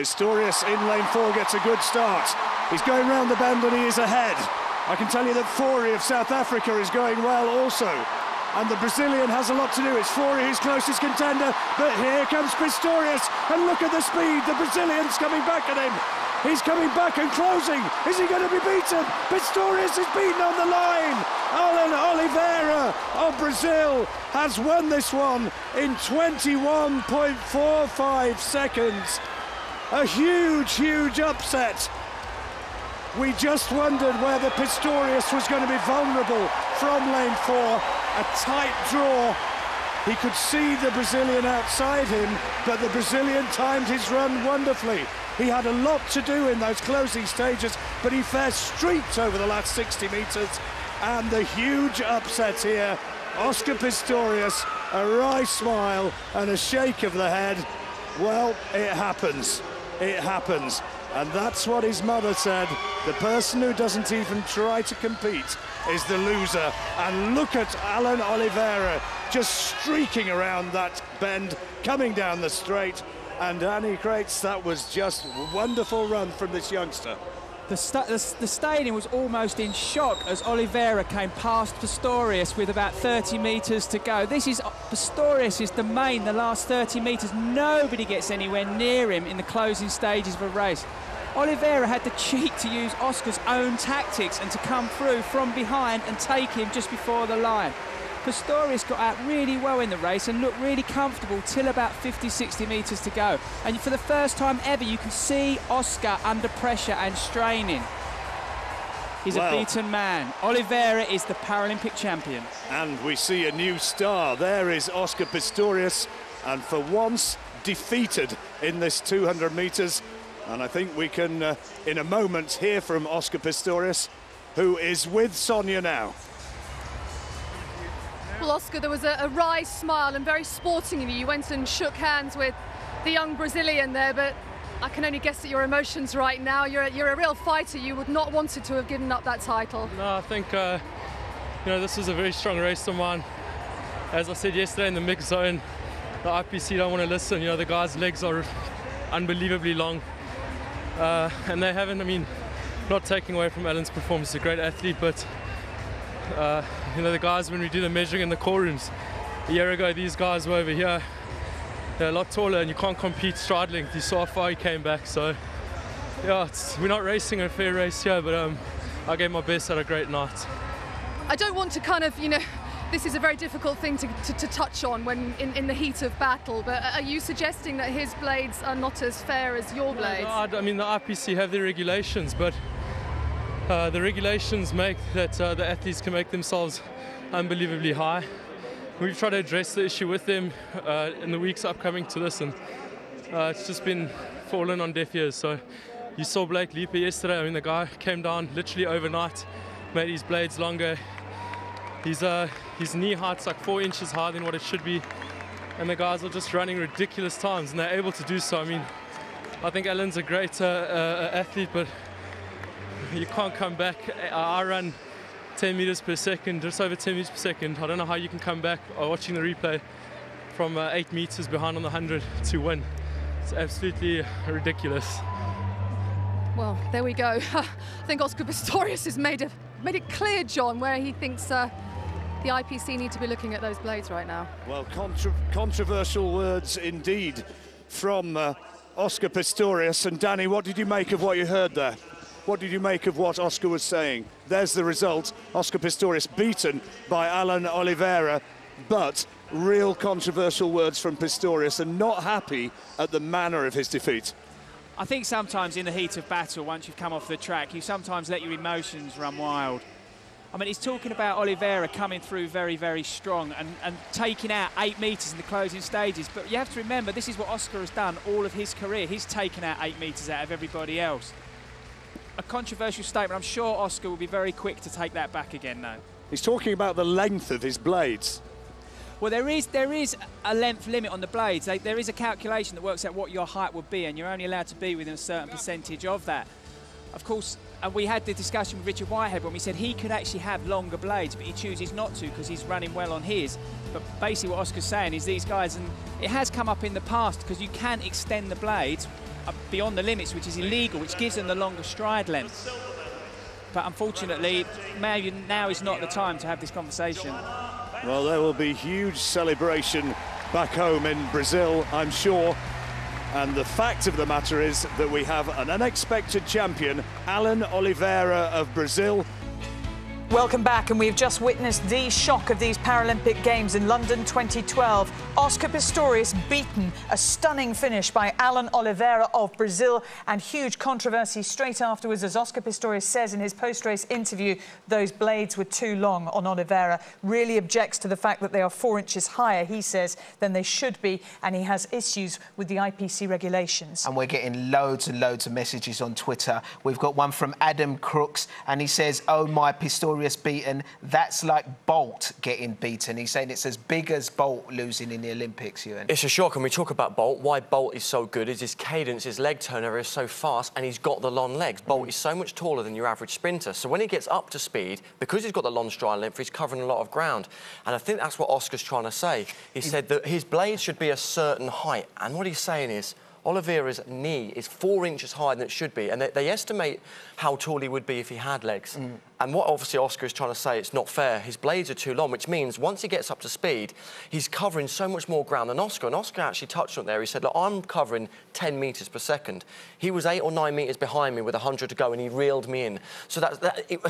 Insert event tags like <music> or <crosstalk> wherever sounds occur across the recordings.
Pistorius in lane four gets a good start. He's going round the bend and he is ahead. I can tell you that Fourie of South Africa is going well also. And the Brazilian has a lot to do. It's Fourie who's closest contender, but here comes Pistorius, and look at the speed. The Brazilian's coming back at him. He's coming back and closing. Is he going to be beaten? Pistorius is beaten on the line. Alan Oliveira of Brazil has won this one in 21.45 seconds. A huge, huge upset. We just wondered whether Pistorius was going to be vulnerable from lane four. A tight draw. He could see the Brazilian outside him, but the Brazilian timed his run wonderfully. He had a lot to do in those closing stages, but he fair streaked over the last 60 metres. And the huge upset here, Oscar Pistorius, a wry smile and a shake of the head. Well, it happens. It happens. And that's what his mother said. The person who doesn't even try to compete is the loser. And look at Alan Oliveira just streaking around that bend, coming down the straight. And Annie Crates, that was just wonderful run from this youngster. The, sta the, the, stadium was almost in shock as Oliveira came past Pistorius with about 30 metres to go. This is Pistorius is the main, the last 30 metres. Nobody gets anywhere near him in the closing stages of a race. Oliveira had the cheek to use Oscar's own tactics and to come through from behind and take him just before the line. Pistorius got out really well in the race and looked really comfortable till about 50, 60 metres to go. And for the first time ever, you can see Oscar under pressure and straining. He's well, a beaten man. Oliveira is the Paralympic champion. And we see a new star. There is Oscar Pistorius, and for once defeated in this 200 metres. And I think we can, uh, in a moment, hear from Oscar Pistorius, who is with Sonia now. Well, Oscar, there was a, a wry smile and very sporting of you. You went and shook hands with the young Brazilian there, but I can only guess at your emotions right now. You're a, you're a real fighter. You would not wanted to have given up that title. No, I think uh, you know this was a very strong race of mine. As I said yesterday in the mix zone, the IPC don't want to listen. You know the guys' legs are unbelievably long, uh, and they haven't. I mean, not taking away from Alan's performance, a great athlete, but uh, you know, the guys, when we do the measuring in the call rooms, a year ago, these guys were over here. They're a lot taller and you can't compete stride length. You saw how far he came back. So, yeah, we're not racing a fair race here, but um, I gave my best at a great night. I don't want to kind of, you know, this is a very difficult thing to, to, to touch on when in, in, the heat of battle, but are you suggesting that his blades are not as fair as your blades? No, no, I mean, the IPC have their regulations, but uh, the regulations make that uh, the athletes can make themselves unbelievably high. We've tried to address the issue with them uh, in the weeks upcoming to this, and uh, it's just been fallen on deaf ears. So you saw Blake Leeper yesterday. I mean, the guy came down literally overnight, made his blades longer. His, uh, his knee height's like four inches higher than what it should be. And the guys are just running ridiculous times, and they're able to do so. I mean, I think Alan's a great uh, athlete, but you can't come back. I run 10 meters per second, just over 10 meters per second. I don't know how you can come back uh, watching the replay from uh, 8 meters behind on the 100 to win. It's absolutely ridiculous. Well, there we go. <laughs> I think Oscar Pistorius has made it, made it clear, John, where he thinks uh, the IPC need to be looking at those blades right now. Well, contra controversial words indeed from uh, Oscar Pistorius. And Danny, what did you make of what you heard there? What did you make of what Oscar was saying? There's the result. Oscar Pistorius beaten by Alan Oliveira, but real controversial words from Pistorius and not happy at the manner of his defeat. I think sometimes in the heat of battle, once you've come off the track, you sometimes let your emotions run wild. I mean, he's talking about Oliveira coming through very, very strong and, and taking out eight metres in the closing stages. But you have to remember, this is what Oscar has done all of his career. He's taken out eight metres out of everybody else a controversial statement. I'm sure Oscar will be very quick to take that back again now. He's talking about the length of his blades. Well, there is there is a length limit on the blades. There is a calculation that works out what your height would be, and you're only allowed to be within a certain percentage of that. Of course, and we had the discussion with Richard Whitehead when we said he could actually have longer blades, but he chooses not to because he's running well on his. But basically, what Oscar's saying is these guys, and it has come up in the past because you can extend the blades Uh, beyond the limits, which is illegal, which gives them the longer stride length. But unfortunately, now is not the time to have this conversation. Well, there will be huge celebration back home in Brazil, I'm sure. And the fact of the matter is that we have an unexpected champion, Alan Oliveira of Brazil, Welcome back, and we've just witnessed the shock of these Paralympic Games in London 2012. Oscar Pistorius beaten, a stunning finish by Alan Oliveira of Brazil, and huge controversy straight afterwards, as Oscar Pistorius says in his post-race interview, those blades were too long on Oliveira. Really objects to the fact that they are four inches higher, he says, than they should be, and he has issues with the IPC regulations. And we're getting loads and loads of messages on Twitter. We've got one from Adam Crooks, and he says, "Oh my Pistorius." Beaten. That's like Bolt getting beaten. He's saying it's as big as Bolt losing in the Olympics, Ewan. It's a shock, and we talk about Bolt. Why Bolt is so good is his cadence, his leg turnover is so fast, and he's got the long legs. Bolt is so much taller than your average sprinter. So when he gets up to speed, because he's got the long stride length, he's covering a lot of ground. And I think that's what Oscar's trying to say. He said that his blades should be a certain height. And what he's saying is, Oliveira's knee is four inches higher than it should be, and they, they estimate how tall he would be if he had legs. Mm. And what obviously Oscar is trying to say, it's not fair. His blades are too long, which means once he gets up to speed, he's covering so much more ground than Oscar. And Oscar actually touched on it there. He said, look, I'm covering 10 metres per second. He was eight or nine metres behind me with 100 to go, and he reeled me in. So that's that. It,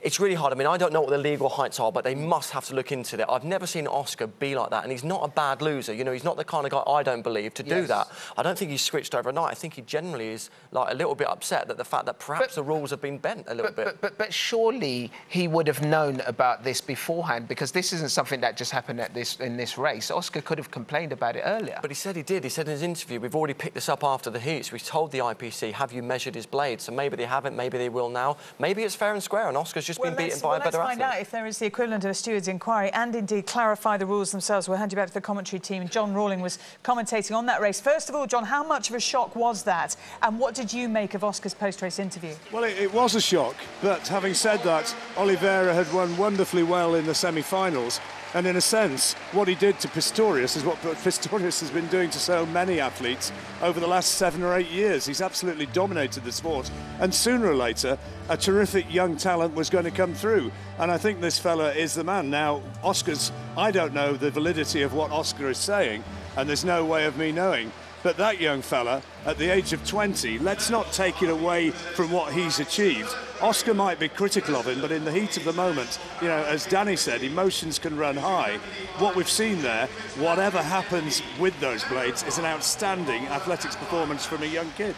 it's really hard. I mean, I don't know what the legal heights are, but they must have to look into that. I've never seen Oscar be like that, and he's not a bad loser. You know, he's not the kind of guy I don't believe to yes. do that. I don't think he's switched overnight. I think he generally is like a little bit upset that the fact that perhaps but, the rules have been bent a little but, bit. But, but, but surely he would have known about this beforehand because this isn't something that just happened at this in this race. Oscar could have complained about it earlier. But he said he did. He said in his interview, "We've already picked this up after the heats. We told the IPC, have you measured his blade? So maybe they haven't. Maybe they will now. Maybe it's fair and square, and Oscar's just well, been beaten by well, a better athlete. let's find out if there is the equivalent of a steward's inquiry and indeed clarify the rules themselves. We'll hand you back to the commentary team. John Rawling was commentating on that race. First of all, John, how much of a shock was that? And what did you make of Oscar's post-race interview? Well, it, it was a shock. But having said that, Oliveira had won wonderfully well in the semi-finals. And in a sense, what he did to Pistorius is what <laughs> Pistorius has been doing to so many athletes over the last seven or eight years. He's absolutely dominated the sport. And sooner or later, a terrific young talent was going to come through. And I think this fella is the man. Now, Oscar's, I don't know the validity of what Oscar is saying, and there's no way of me knowing. But that young fella, at the age of 20, let's not take it away from what he's achieved. Oscar might be critical of him, but in the heat of the moment, you know, as Danny said, emotions can run high. What we've seen there, whatever happens with those blades, is an outstanding athletics performance from a young kid.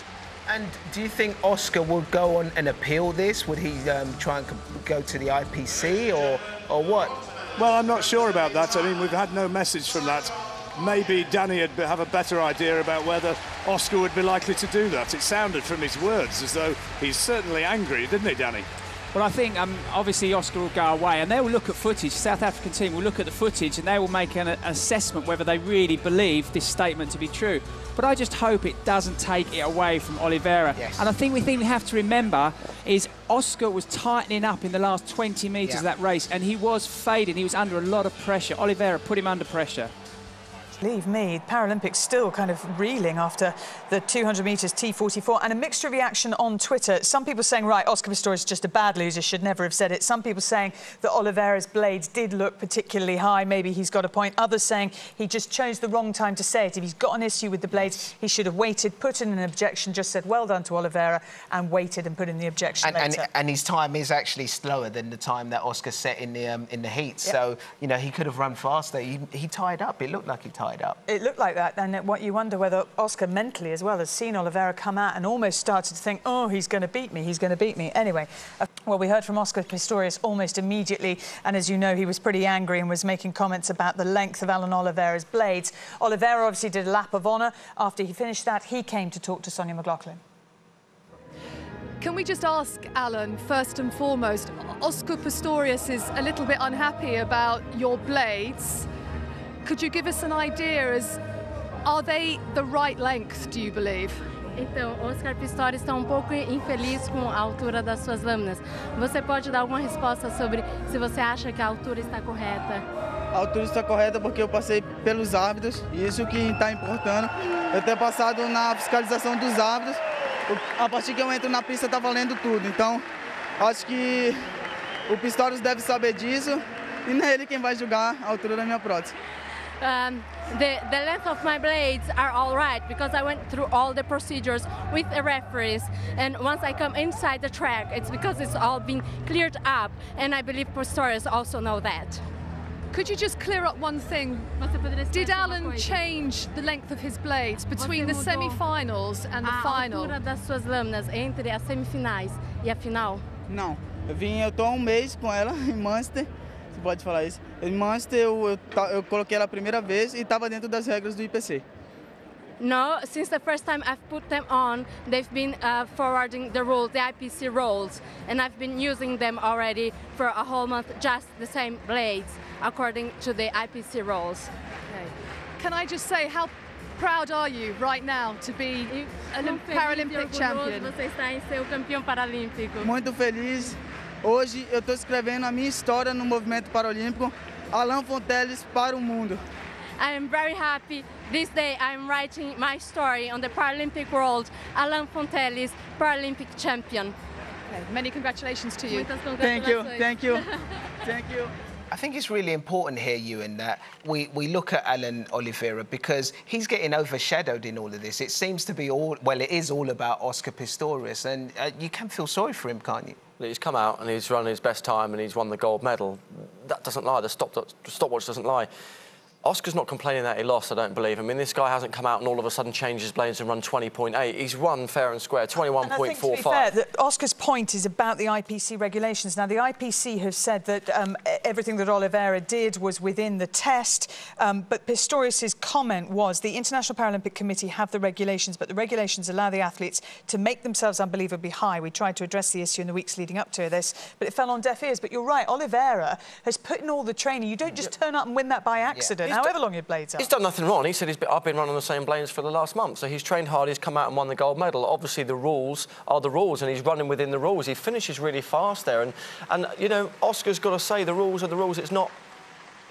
And do you think Oscar would go on and appeal this? Would he um, try and go to the IPC or, or what? Well, I'm not sure about that. I mean, we've had no message from that maybe Danny would have a better idea about whether Oscar would be likely to do that. It sounded from his words as though he's certainly angry, didn't he, Danny? Well, I think um, obviously Oscar will go away and they will look at footage. South African team will look at the footage and they will make an, an, assessment whether they really believe this statement to be true. But I just hope it doesn't take it away from Oliveira. Yes. And I think we think we have to remember is Oscar was tightening up in the last 20 metres yeah. of that race and he was fading. He was under a lot of pressure. Oliveira put him under pressure. Leave me. Paralympics still kind of reeling after the 200 metres T44 and a mixture of reaction on Twitter. Some people saying, right, Oscar Pistorius is just a bad loser, should never have said it. Some people saying that Oliveira's blades did look particularly high. Maybe he's got a point. Others saying he just chose the wrong time to say it. If he's got an issue with the blades, he should have waited, put in an objection, just said, well done to Oliveira, and waited and put in the objection and, later. And, and his time is actually slower than the time that Oscar set in the, um, in the heat. Yep. So, you know, he could have run faster. He, he tied up. It looked like he tied tied up. It looked like that, and what you wonder whether Oscar mentally as well has seen Oliveira come out and almost started to think, oh, he's going to beat me, he's going to beat me. Anyway, uh, well, we heard from Oscar Pistorius almost immediately, and as you know, he was pretty angry and was making comments about the length of Alan Oliveira's blades. Oliveira obviously did a lap of honour. After he finished that, he came to talk to Sonia McLaughlin. Can we just ask Alan, first and foremost, Oscar Pistorius is a little bit unhappy about your blades. Could you give us an idea as are they the right length, do you believe? Então, Oscar Pistorius está um pouco infeliz com a altura das suas lâminas. Você pode dar alguma resposta sobre se você acha que a altura está correta? A altura está correta porque eu passei pelos árbitros, e isso que está importando. Eu ter passado na fiscalização dos árbitros, a partir que eu entro na pista está valendo tudo. Então, acho que o Pistorius deve saber disso e não é ele quem vai julgar a altura da minha prótese. Um, the, the length of my blades are all right because I went through all the procedures with the referees. And once I come inside the track, it's because it's all been cleared up. And I believe Pistorius also know that. Could you just clear up one thing? Did Alan change the length of his blades between the semi-finals and the a final? altura das suas lâminas entre as semifinais e a final? Não. Eu vim, eu tô há um mês com ela <laughs> em Manchester. Você pode falar isso. Em Manchester eu, eu, eu coloquei ela a primeira vez e estava dentro das regras do IPC. No, since the first time I've put them on, they've been uh, forwarding the rules, the IPC rules, and I've been using them already for a whole month, just the same blades, according to the IPC rules. Can I just say, how proud are you right now to be an Paralympic champion? Você está em ser o campeão paralímpico. Muito feliz. Hoje eu estou escrevendo a minha história no movimento paralímpico. Alan Fonteles para o mundo. I am very happy. This day I'm writing my story on the Paralympic world. Alan Fonteles, Paralympic champion. Okay, Many congratulations to you. Thank you, thank you, thank you. <laughs> I think it's really important here, Ewan, that we, we look at Alan Oliveira because he's getting overshadowed in all of this. It seems to be all, well, it is all about Oscar Pistorius, and uh, you can feel sorry for him, can't you? He's come out and he's run his best time and he's won the gold medal. That doesn't lie. The stopwatch doesn't lie. Oscar's not complaining that he lost, I don't believe. I mean, this guy hasn't come out and all of a sudden changed his blades and run 20.8. He's run fair and square, And I think, to be 21.45. fair, that Oscar's point is about the IPC regulations. Now, the IPC have said that um, everything that Oliveira did was within the test, um, but Pistorius' comment was the International Paralympic Committee have the regulations, but the regulations allow the athletes to make themselves unbelievably high. We tried to address the issue in the weeks leading up to this, but it fell on deaf ears. But you're right, Oliveira has put in all the training. You don't just turn up and win that by accident, He's however long your blades are. He's done nothing wrong. He said he's been, I've been running the same blades for the last month. So he's trained hard, he's come out and won the gold medal. Obviously, the rules are the rules, and he's running within the rules. He finishes really fast there. And, and you know, Oscar's got to say the rules are the rules. It's not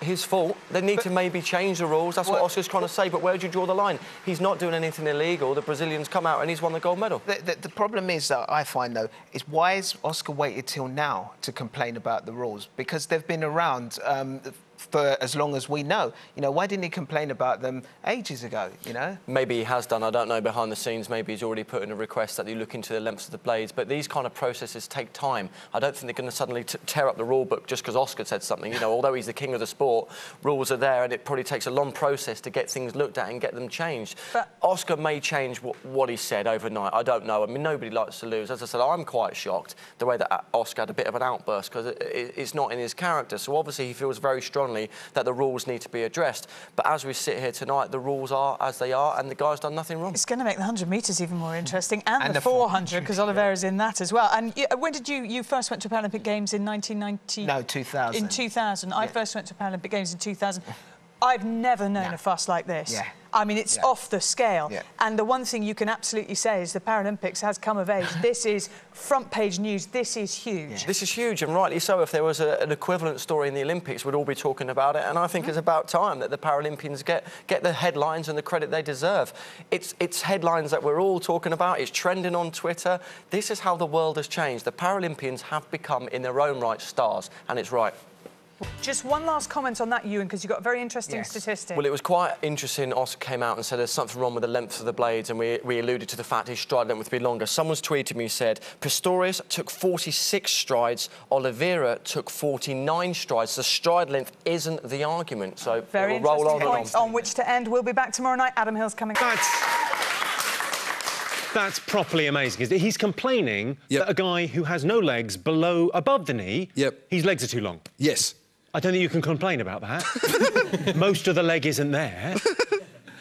his fault. They need to maybe change the rules. That's what Oscar's trying to say. But where do you draw the line? He's not doing anything illegal. The Brazilians come out and he's won the gold medal. The, the, the problem is that I find though is why has Oscar waited till now to complain about the rules? Because they've been around um, for as long as we know. You know, why didn't he complain about them ages ago? You know. Maybe he has done, I don't know, behind the scenes. Maybe he's already put in a request that you look into the lengths of the blades. But these kind of processes take time. I don't think they're going to suddenly t- tear up the rule book just because Oscar said something. You know, although he's the king of the sport, rules are there and it probably takes a long process to get things looked at and get them changed. But- Oscar may change what, what he said overnight. I don't know. I mean, nobody likes to lose. As I said, I'm quite shocked the way that uh, Oscar had a bit of an outburst because it, it, it's not in his character. So obviously he feels very strongly that the rules need to be addressed. But as we sit here tonight, the rules are as they are and the guy's done nothing wrong. It's going to make the 100 metres even more interesting and, And the the 400 because Oliveira's in that as well. And you, when did you, you first went to Paralympic Games in 1990? No, 2000. In 2000. I first went to Paralympic Games in 2000. I've never known No. a fuss like this. Yeah. I mean, it's Yeah. off the scale. Yeah. And the one thing you can absolutely say is the Paralympics has come of age. <laughs> this is front page news. This is huge. This is huge, and rightly so. If there was a, an equivalent story in the Olympics, we'd all be talking about it. And I think mm-hmm. it's about time that the Paralympians get, get the headlines and the credit they deserve. It's, it's headlines that we're all talking about. It's trending on Twitter. This is how the world has changed. The Paralympians have become, in their own right, stars, and it's right. Just one last comment on that, Ewan, because you've got a very interesting Yes. statistic. Well, it was quite interesting. Oscar came out and said there's something wrong with the length of the blades, and we, we alluded to the fact his stride length would be longer. Someone's tweeted me said Pistorius took 46 strides, Oliveira took 49 strides. The stride length isn't the argument, so very it will roll interesting on and points on. on which to end. We'll be back tomorrow night. Adam Hills coming. That's that's properly amazing. Isn't? He's complaining Yep. that a guy who has no legs below above the knee, Yep. his legs are too long. Yes. I don't think you can complain about that. <laughs> Most of the leg isn't there.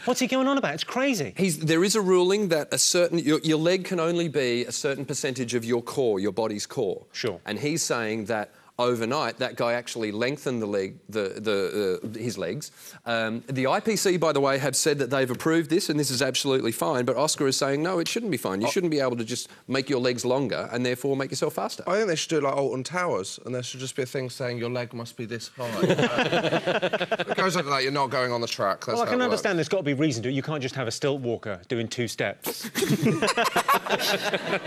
What's he going on about? It's crazy. He's, there is a ruling that a certain your, your leg can only be a certain percentage of your core, your body's core. Sure. And he's saying that overnight, that guy actually lengthened the leg, the, the, uh, his legs. Um, the IPC, by the way, have said that they've approved this and this is absolutely fine, but Oscar is saying, no, it shouldn't be fine. You shouldn't be able to just make your legs longer and therefore make yourself faster. I think they should do it like Alton Towers, and there should just be a thing saying your leg must be this high. <laughs> <laughs> it goes under that, you're not going on the track. That's well, I can understand works. there's got to be reason to it. You can't just have a stilt walker doing two steps. <laughs>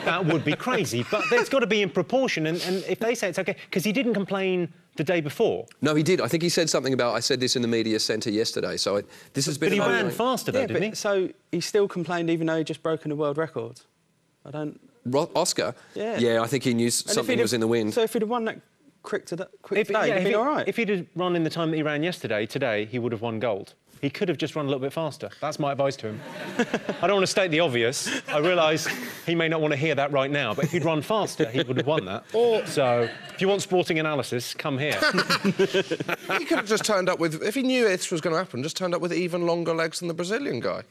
that would be crazy. But there's got to be in proportion. And, and if they say it's OK, because he didn't complain the day before. No, he did. I think he said something about, I said this in the media centre yesterday, so it, this has been... But he an ran ongoing- faster, though, yeah, didn't but he? so he still complained even though he'd just broken a world record. I don't. Ro- Oscar? Yeah. Yeah, I think he knew And something he'd was in the wind. So if he'd have won that quick, to that, quick If, today, yeah, he'd if, been he, all right. if he'd have run in the time that he ran yesterday, today, he would have won gold. He could have just run a little bit faster. That's my advice to him. I don't want to state the obvious. I realise he may not want to hear that right now, but if he'd run faster, he would have won that. so, if you want sporting analysis, come here. <laughs> He could have just turned up with, if he knew this was going to happen, just turned up with even longer legs than the Brazilian guy.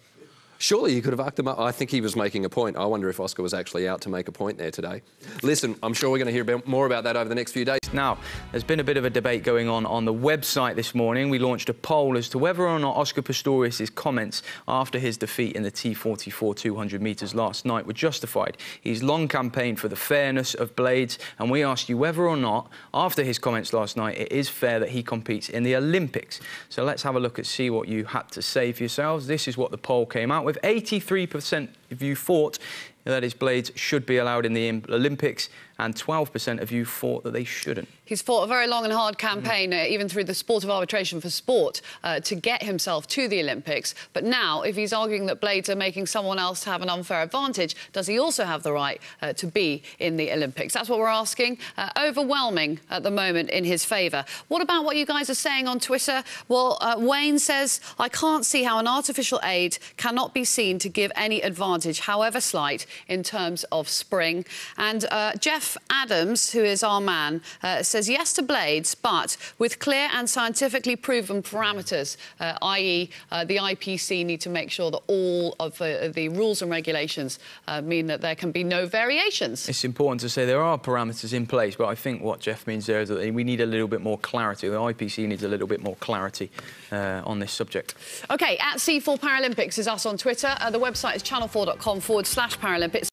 Surely you could have asked him. I think he was making a point. I wonder if Oscar was actually out to make a point there today. Listen, I'm sure we're going to hear more about that over the next few days. Now, there's been a bit of a debate going on on the website this morning. We launched a poll as to whether or not Oscar Pistorius' comments after his defeat in the T44 200 metres last night were justified. He's long campaigned for the fairness of Blades, and we asked you whether or not, after his comments last night, it is fair that he competes in the Olympics. So let's have a look and see what you had to say for yourselves. This is what the poll came out with. 83% of you thought that his blades should be allowed in the Olympics, and 12% of you thought that they shouldn't. He's fought a very long and hard campaign, uh, even through the Court of Arbitration for Sport, uh, to get himself to the Olympics. But now, if he's arguing that blades are making someone else have an unfair advantage, does he also have the right uh, to be in the Olympics? That's what we're asking. Uh, overwhelming at the moment in his favour. What about what you guys are saying on Twitter? Well, uh, Wayne says, I can't see how an artificial aid cannot be seen to give any advantage, however slight, in terms of spring. And uh, Jeff Adams, who is our man, uh, says yes to blades, but with clear and scientifically proven parameters, uh, i.e., uh, the IPC need to make sure that all of uh, the rules and regulations uh, mean that there can be no variations. It's important to say there are parameters in place, but I think what Jeff means there is that we need a little bit more clarity. The IPC needs a little bit more clarity uh, on this subject. OK, at C4 Paralympics is us on Twitter. Uh, the website is channel4.com forward slash Paralympics. Olympics.